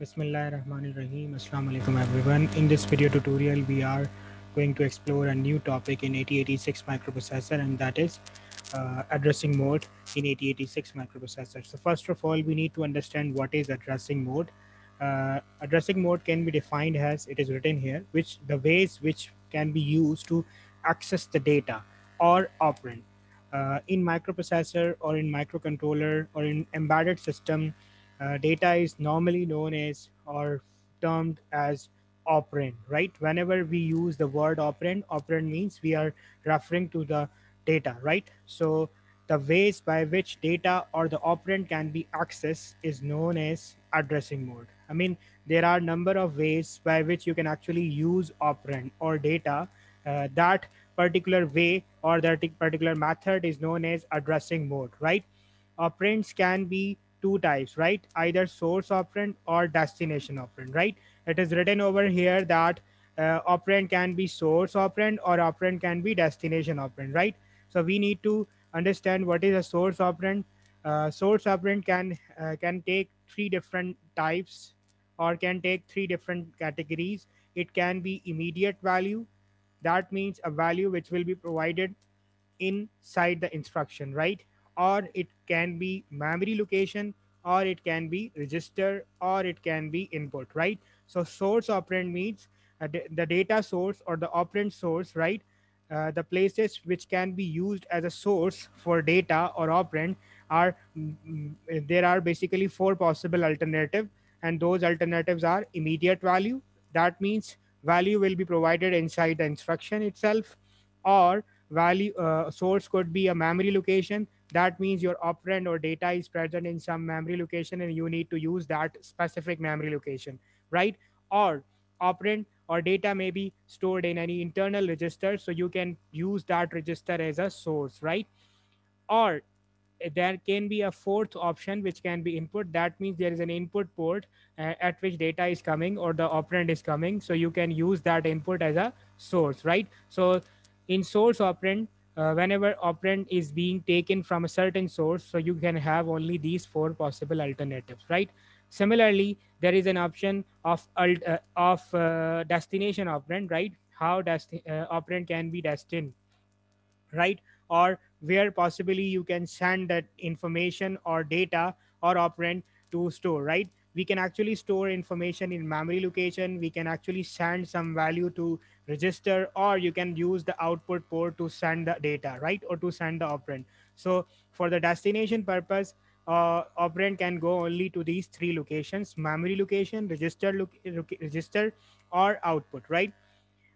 Bismillahirrahmanirrahim. Assalamu alaikum everyone. In this video tutorial, we are going to explore a new topic in 8086 microprocessor and that is uh, addressing mode in 8086 microprocessor. So first of all, we need to understand what is addressing mode. Uh, addressing mode can be defined as it is written here, which the ways which can be used to access the data or operand uh, in microprocessor or in microcontroller or in embedded system uh, data is normally known as or termed as operand right? Whenever we use the word operand operand means we are referring to the data right? So the ways by which data or the operand can be accessed is known as addressing mode. I mean there are a number of ways by which you can actually use operand or data. Uh, that particular way or that particular method is known as addressing mode right? Operands can be two types, right? Either source operand or destination operand, right? It is written over here that uh, operand can be source operand or operand can be destination operand, right? So we need to understand what is a source operand. Uh, source operand can uh, can take three different types or can take three different categories. It can be immediate value. That means a value which will be provided inside the instruction, right? Or it can be memory location or it can be register or it can be input right? So source operand means uh, the data source or the operand source right? Uh, the places which can be used as a source for data or operand are mm, there are basically four possible alternative and those alternatives are immediate value. That means value will be provided inside the instruction itself or value uh, source could be a memory location. That means your operand or data is present in some memory location and you need to use that specific memory location right? Or operand or data may be stored in any internal register so you can use that register as a source right? Or there can be a fourth option which can be input. That means there is an input port uh, at which data is coming or the operand is coming so you can use that input as a source right? So in source operand uh, whenever operand is being taken from a certain source so you can have only these four possible alternatives right? Similarly there is an option of uh, of uh, destination operand right? How desti- uh, operand can be destined right? Or where possibly you can send that information or data or operand to store right we can actually store information in memory location. We can actually send some value to register or you can use the output port to send the data right? Or to send the operand. So for the destination purpose uh, operand can go only to these three locations memory location register lo- register or output right?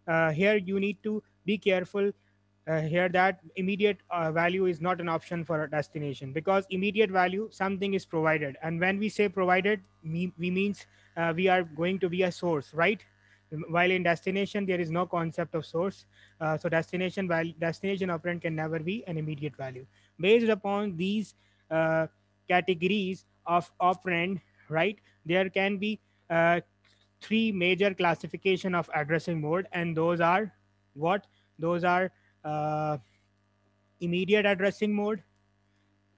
Uh, here you need to be careful uh, here that immediate uh, value is not an option for a destination because immediate value something is provided. And when we say provided we, we means uh, we are going to be a source right? While in destination there is no concept of source. Uh, so destination value destination operand can never be an immediate value. Based upon these uh, categories of operand right there can be uh, three major classification of addressing mode. And those are what? Those are uh, immediate addressing mode,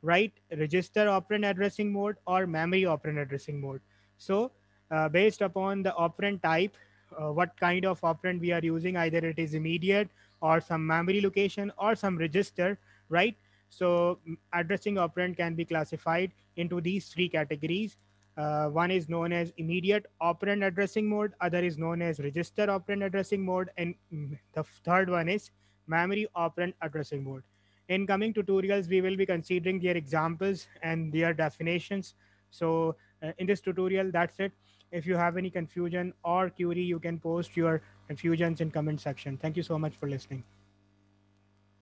right? Register operand addressing mode or memory operand addressing mode. So uh, based upon the operand type, uh, what kind of operand we are using, either it is immediate or some memory location or some register, right? So addressing operand can be classified into these three categories. Uh, one is known as immediate operand addressing mode, other is known as register operand addressing mode, and mm, the third one is memory operand addressing mode. In coming tutorials, we will be considering their examples and their definitions. So uh, in this tutorial, that's it. If you have any confusion or query, you can post your confusions in comment section. Thank you so much for listening.